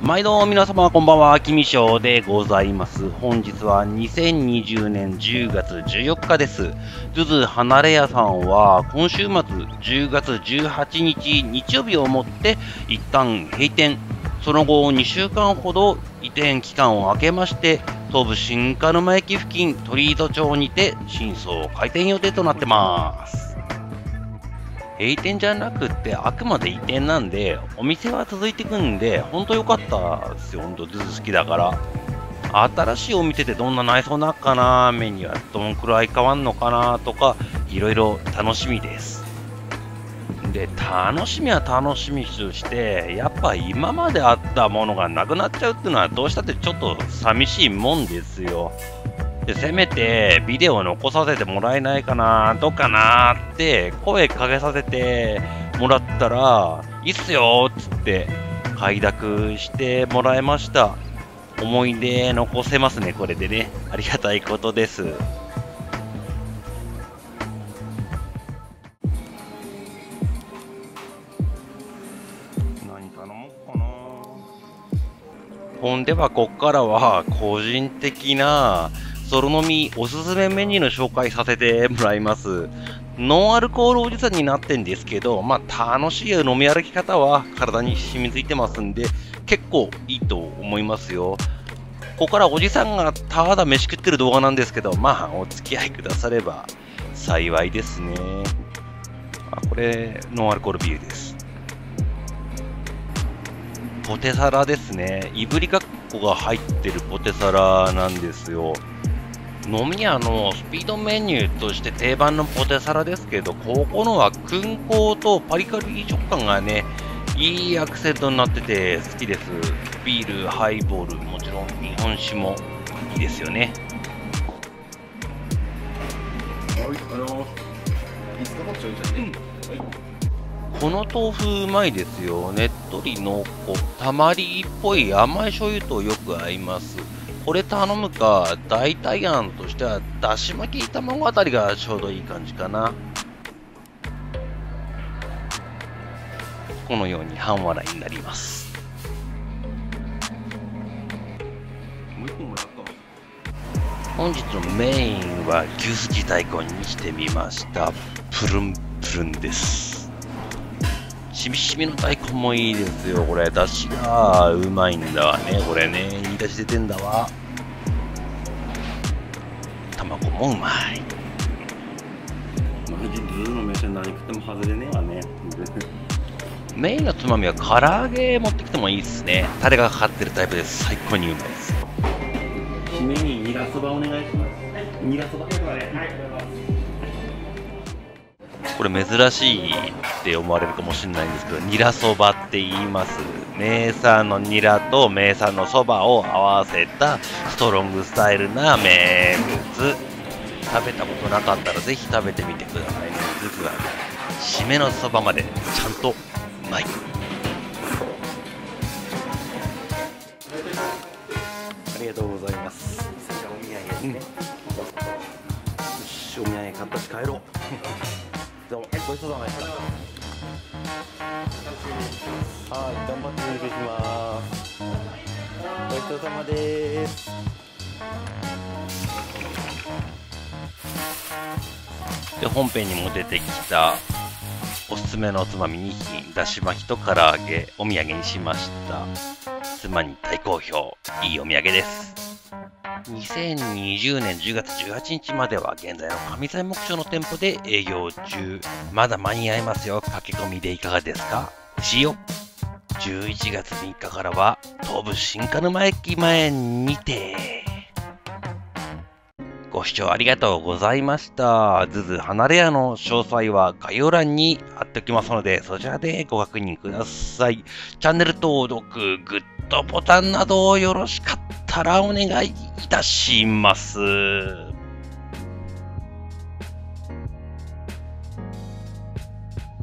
毎度皆様こんばんは、きみしょうでございます。本日は2020年10月14日です。ずず離れ屋さんは今週末10月18日日曜日をもって一旦閉店。その後2週間ほど移転期間を空けまして、東武新鹿沼駅付近鳥居戸町にて新装開店予定となってます。閉店じゃなくってあくまで移転なんでお店は続いてくんで本当良かったですよ。本当ズズ好きだから。新しいお店でどんな内装なっかな？メニューはどんくらい変わんのかな？とかいろいろ楽しみです。で楽しみは楽しみとしてやっぱ今まであったものがなくなっちゃうっていうのはどうしたってちょっと寂しいもんですよ。でせめてビデオ残させてもらえないかなどうかなって声かけさせてもらったらいいっすよっつって快諾してもらいました。思い出残せますねこれでね。ありがたいことです。何頼もうかな。ほんではこっからは個人的なソロ飲みおすすめメニューの紹介させてもらいます。ノンアルコールおじさんになってんですけど、まあ楽しい飲み歩き方は体に染みついてますんで、結構いいと思いますよ。ここからおじさんがただ飯食ってる動画なんですけど、まあお付き合いくだされば幸いですね。あ、これ、ノンアルコールビールです。ポテサラですね。いぶりがっこが入ってるポテサラなんですよ。飲み屋のスピードメニューとして定番のポテサラですけど、ここのは燻香とパリカリ食感がね、いいアクセントになってて好きです。ビール、ハイボール、もちろん日本酒もいいですよね。はい、あのいつかもちょいちょいね。この豆腐うまいですよ。ねっとり濃厚。たまりっぽい甘い醤油とよく合います。これ頼むか、代替案としては、だし巻き卵あたりがちょうどいい感じかな。このように半笑いになります。本もらった。本日のメインは牛すじ大根にしてみました。プルンプルンです。しみしみの大根もいいですよ。これ、だしがうまいんだわね。これね、いいだし出てんだわ。卵もうまい。マジズーの飯何食っても外れねえわね。メインのつまみは唐揚げ持ってきてもいいですね。タレがかかってるタイプです。最高にうまいです。締めにニラそばお願いします。ニラそば。これ珍しいって思われるかもしれないんですけど、ニラそばって言います。名産のニラと名産のそばを合わせたストロングスタイルな名物。食べたことなかったらぜひ食べてみてくださいね。ずくは締めのそばまでちゃんとうまい。どうも、ごちそうさまでした。はい、頑張ってお願いします。ごちそうさまです。で、本編にも出てきたおすすめのおつまみ2品、だし巻きと唐揚げ、お土産にしました。妻に大好評、いいお土産です。2020年10月18日までは現在の上材木町の店舗で営業中。まだ間に合いますよ。駆け込みでいかがですか？しよ。11月3日からは東武新鹿沼駅前にて。ご視聴ありがとうございました。ずず離れ屋の詳細は概要欄に貼っておきますので、そちらでご確認ください。チャンネル登録、グッドボタンなどよろしかったからお願いいたします。